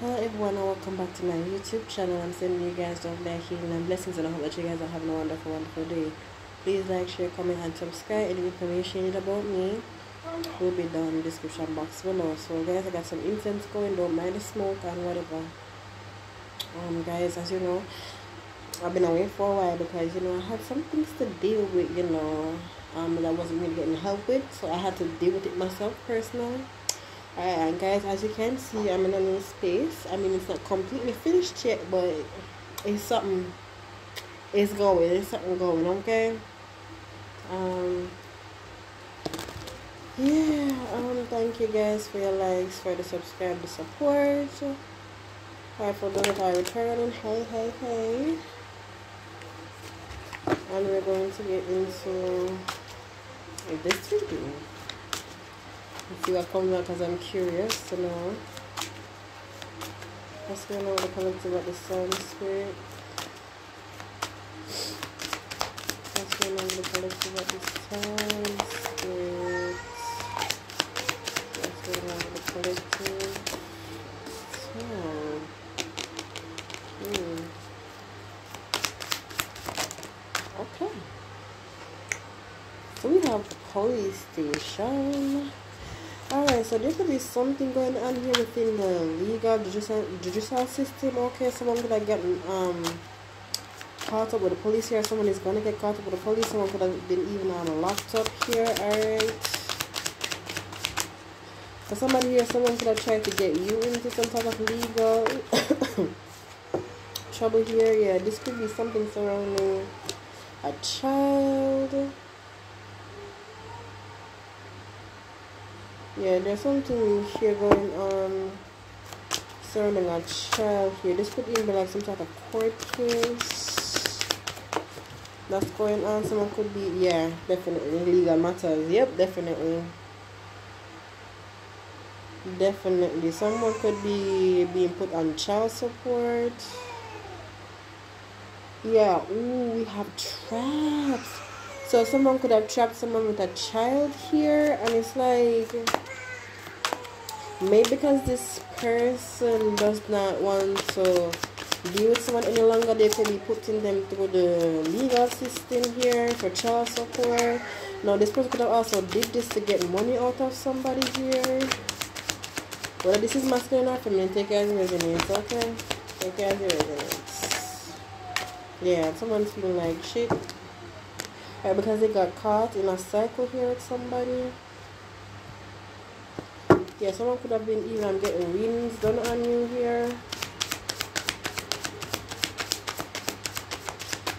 Hello everyone and welcome back to my YouTube channel. I'm sending you guys love, there healing and blessings and I hope that you guys are having a wonderful, wonderful day. Please like, share, comment and subscribe. Any information you need about me will be down in the description box below. So guys, I got some incense going, don't mind the smoke and whatever. Um guys, as you know, I've been away for a while because you know I had some things to deal with, you know, um that I wasn't really getting help with. So I had to deal with it myself personally and guys as you can see i'm in a new space. I mean it's not completely finished yet but it's something it's going it's something going okay? Um yeah um thank you guys for your likes for the subscribe the support. Alright, for those that are returning hey hey hey. And we're going to get into this reading Let's see what comes out because I'm curious to know what's going on with the collective at the sun spirit. What's going on with the collective at the sun spirit? What's going on with the collective? So, hmm. Okay. So we have police station. Alright, so there could be something going on here within the legal judicial, system. Okay, someone could have gotten um caught up with the police here. Someone is gonna get caught up with the police. Someone could have been even um, locked up here. Alright. For somebody here, someone could have tried to get you into some type of legal trouble here. Yeah, this could be something surrounding a child. Yeah there's something here going on. Surrounding a child here. This could even be like some type of court case. That's going on. Someone could be yeah definitely. Legal matters. Yep definitely. Definitely. Someone could be being put on child support. Yeah Ooh, we have traps. So someone could have trapped someone with a child here and it's like maybe because this person does not want to deal with someone any longer they could be putting them through the legal system here for child support. Now this person could have also did this to get money out of somebody here. Whether this is masculine or feminine take as resonates okay? Take as resonates yeah someone's feeling like shit. Right, because they got caught in a cycle here with somebody yeah someone could have been even getting readings done on you here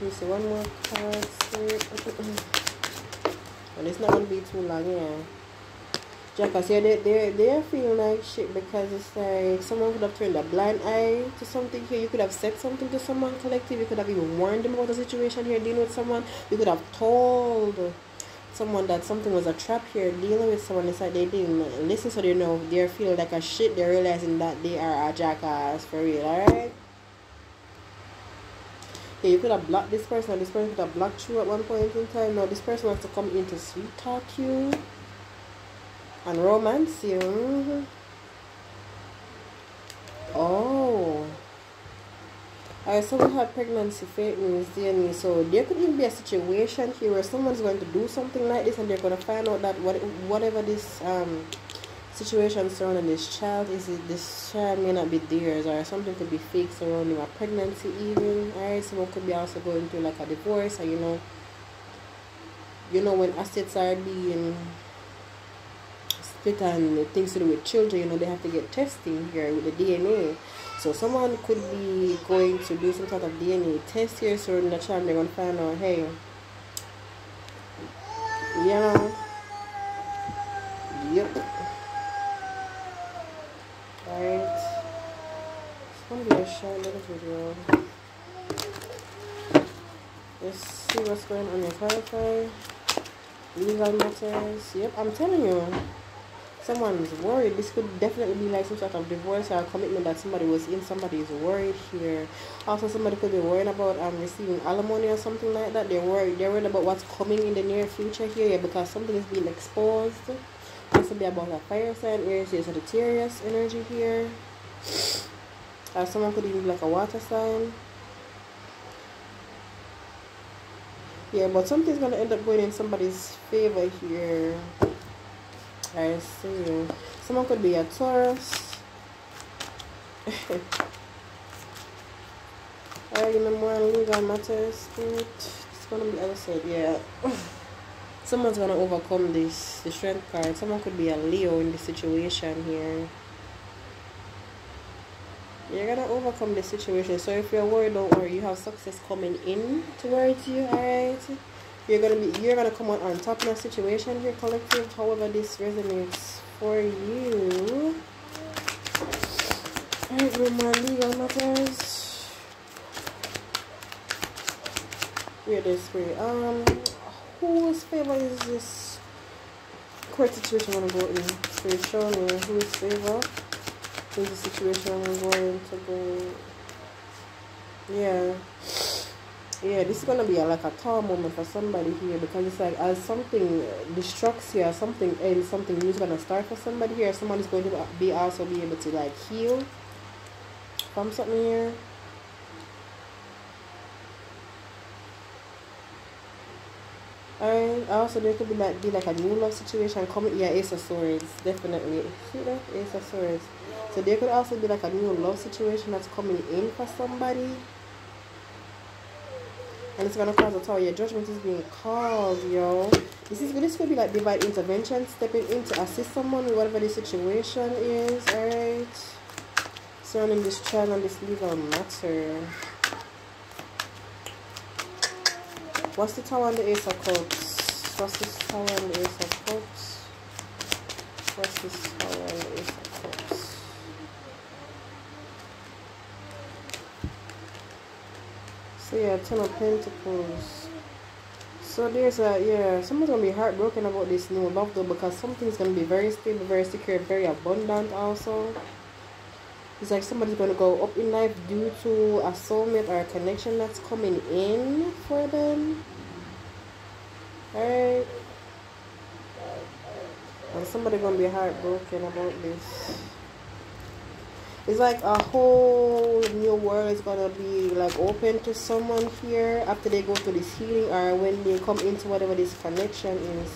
me see one more card and it's not gonna be too long yeah Jackass, yeah, they, they, they're feeling like shit because it's like someone could have turned a blind eye to something here. You could have said something to someone collective. You could have even warned them about the situation here, dealing with someone. You could have told someone that something was a trap here dealing with someone it's like they didn't listen so they know they're feeling like a shit they're realizing that they are a jackass for real alright? Yeah you could have blocked this person this person could have blocked you at one point in time. Now this person wants to come in to sweet talk you and romance you. Mm -hmm. oh So we have pregnancy, fake news, DNA. So there could even be a situation here where someone's going to do something like this and they're going to find out that what, whatever this um, situation surrounding this child is, it, this child may not be theirs or something could be fake surrounding a pregnancy even. Alright, someone could be also going through like a divorce or you know, you know when assets are being and things to do with children, you know, they have to get testing here with the DNA. So someone could be going to do some sort of DNA test here, so in the time they're gonna find out, hey, know, yep, right. It's gonna be a short little video. Let's see what's going on in clarify legal matters. Yep, I'm telling you someone's worried this could definitely be like some sort of divorce or commitment that somebody was in somebody is worried here also somebody could be worried about um receiving alimony or something like that they're worried they're worried about what's coming in the near future here yeah, because something is being exposed be about a fire sign aries a sagittarius energy here Uh, someone could even be like a water sign. Yeah, but something's gonna end up going in somebody's favor here. I see. Someone could be a Taurus. Alright, number one, legal matters. It's gonna be other yeah. Someone's gonna overcome this. The strength card. Someone could be a Leo in the situation here. You're gonna overcome the situation. So if you're worried, don't worry. You have success coming in towards you. Alright. You're gonna be. You're gonna come out on top of the situation here, collective. However, this resonates for you. Alright, my legal matters. Where this? Um whose favor is this court situation gonna go in? Spirit show me whose favor is the situation I'm going to go yeah yeah this is gonna be a, like a tall moment for somebody here because it's like as something destructs here something and something new is gonna start for somebody here someone is going to be also be able to like heal from something here Alright, also there could be like be like a new love situation coming. Yeah, Ace of Swords, definitely. See that? Ace of Swords. So there could also be like a new love situation that's coming in for somebody. And it's gonna cause a tower. Your judgment is being called, yo. This is this could be like divine intervention, stepping in to assist someone with whatever the situation is, alright. Surrounding this child and this legal matter. What's the tower on the Ace of Cups? What's this tower on the Ace of Cups? What's this tower on the Ace of Cups? So yeah, Ten of Pentacles. So there's a, yeah, someone's to be heartbroken about this new love though because something's to be very stable, very secure, very abundant also. It's like somebody's to go up in life due to a soulmate or a connection that's coming in for them. Alright. And somebody to be heartbroken about this. It's like a whole new world is to be like open to someone here after they go through this healing or when they come into whatever this connection is.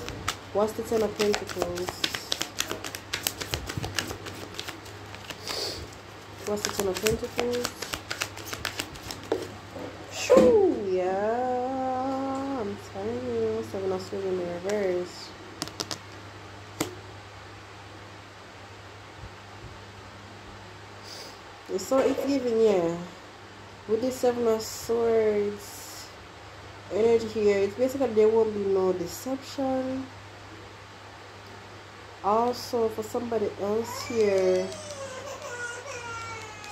What's the Ten of Pentacles? What's the Ten of Pentacles? Shoo, yeah. I'm telling you. Seven of Swords in So it's giving, yeah. With the Seven of Swords energy here, it's basically there won't be no deception. Also, for somebody else here,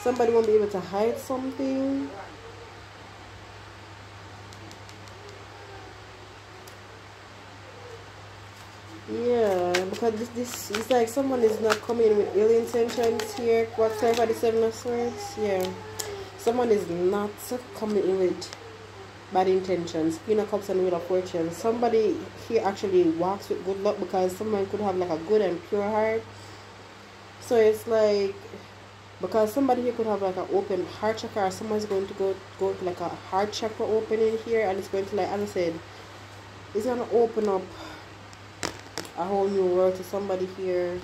somebody won't be able to hide something yeah because this this is like someone is not coming with ill intentions here. What clarify the seven of swords yeah. Someone is not coming in with bad intentions. Queen of cups and wheel of fortune somebody here actually walks with good luck because someone could have like a good and pure heart. So it's like because somebody here could have like an open heart chakra or someone's going to go go to like a heart chakra opening here and it's going to like as I said it's gonna open up a whole new world to somebody here.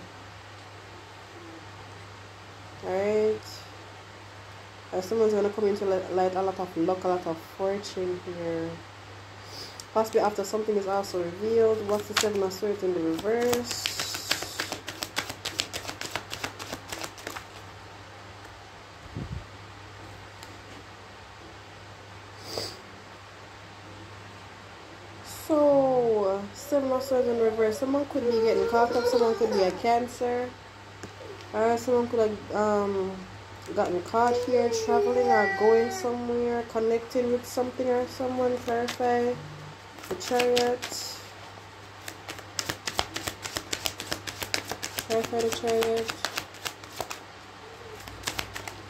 Alright and uh, someone's gonna come into like a lot of luck a lot of fortune here. Possibly after something is also revealed what's the seven of swords in the reverse swords in reverse. Someone could be getting caught up. Someone could be a cancer. Or someone could have um, gotten caught here traveling or going somewhere, connecting with something or someone. Clarify the chariot. Clarify the chariot.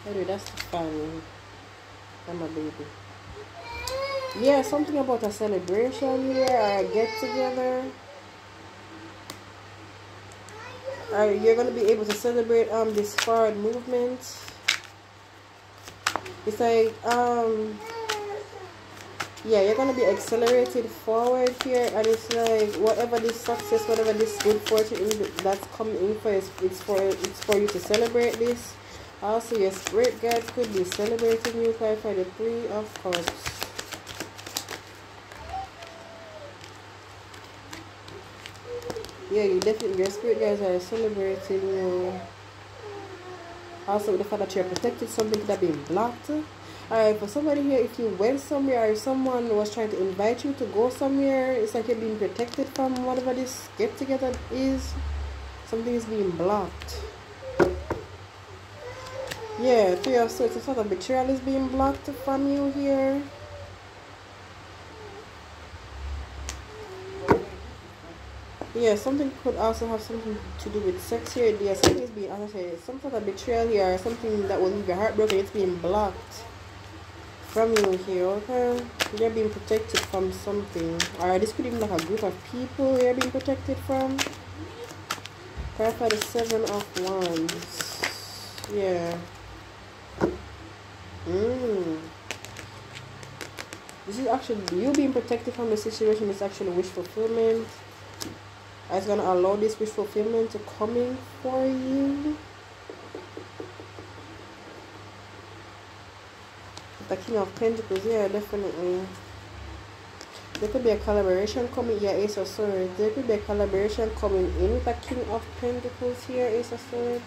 Anyway, that's the fun. I'm a baby yeah something about a celebration here or a get together or you're going to be able to celebrate um this forward movement. It's like um yeah you're gonna be accelerated forward here and it's like whatever this success whatever this good fortune that's coming in for it's, it's for it's for you to celebrate this. Also your spirit guides could be celebrating you for the three of cups yeah you definitely your spirit guys are celebrating you also the fact that you're protected something could have been blocked Alright, for somebody here, if you went somewhere or someone was trying to invite you to go somewhere, it's like you're being protected from whatever this get together is. Something is being blocked. Yeah, three of swords, a sort of betrayal is being blocked from you here. Yeah something could also have something to do with sex here. Yeah something is being as i say some sort of betrayal here or something that will leave your heart broken. It's being blocked from you here okay? You're being protected from something. Or this could even like a group of people you're being protected from. Clarify the seven of wands. Yeah. Mm. this is actually you being protected from the situation is actually wish fulfillment it's gonna allow this wish fulfillment to come in for you. The king of pentacles yeah definitely. There could be a collaboration coming yeah ace of swords. There could be a collaboration coming in with the king of pentacles here ace of swords.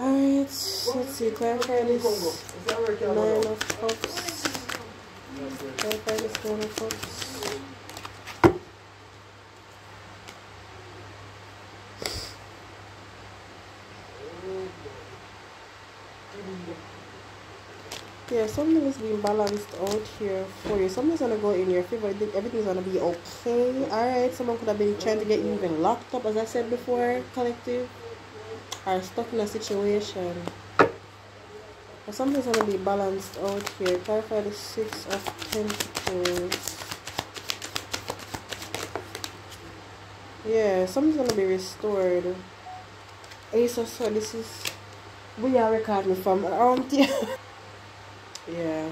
Alright, let's see, clarify this nine of cups. Yeah, something is being balanced out here for you. Something's gonna go in your favor. Everything's gonna be okay. Alright, someone could have been trying to get you even locked up, as I said before, collective. Are stuck in a situation. But something's gonna be balanced out here. Clarify the six of pentacles. Yeah, something's gonna be restored. Ace of Swords, this is we are recording from around here. yeah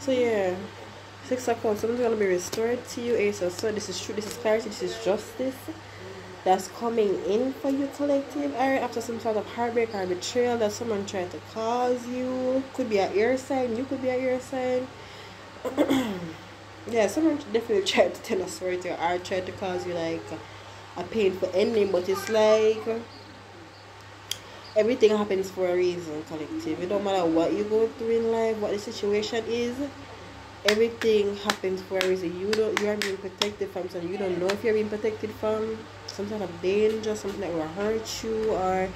so yeah six of cups something's gonna be restored to you ace of Swords. this is true this is clarity this is justice that's coming in for you collective area after some sort of heartbreak or betrayal that someone tried to cause you. Could be an air sign you could be an air sign yeah someone definitely tried to tell a story to you or tried to cause you like a painful ending but it's like everything happens for a reason collective. It don't matter what you go through in life what the situation is everything happens for a reason. You don't you are being protected from something you don't know if you're being protected from some kind of danger something that will hurt you or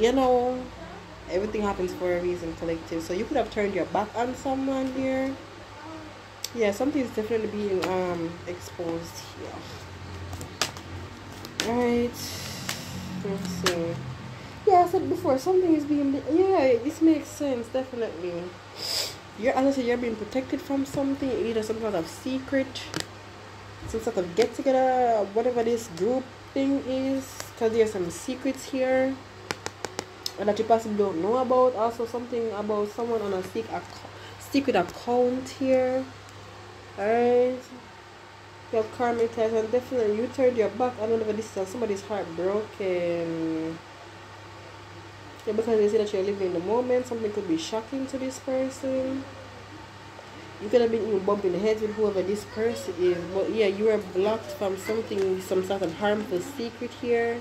you know everything happens for a reason collective. So you could have turned your back on someone here. Yeah something is definitely being um exposed here. All right let's see. Yeah, I said before, something is being, yeah, this makes sense, definitely. You're, you're being protected from something, either some sort of secret, some sort of get together, whatever this group thing is, because there's some secrets here that you possibly don't know about. Also, something about someone on a secret, secret account here. Alright. You have karmic ties, and definitely you turned your back. I don't know if this is somebody's heart broken yeah, because they say that you're living in the moment, something could be shocking to this person. You could have been bumping heads with whoever this person is. But yeah, you are blocked from something, some sort of harmful secret here.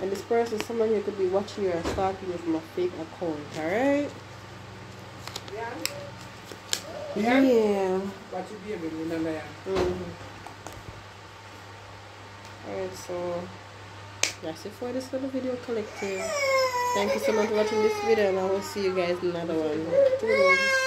And this person, someone here could be watching you or stalking you from a fake account, alright? Yeah. Yeah. yeah. What you Mm -hmm. Alright, so that's it for this little video collective thank you so much for watching this video and i will see you guys in another one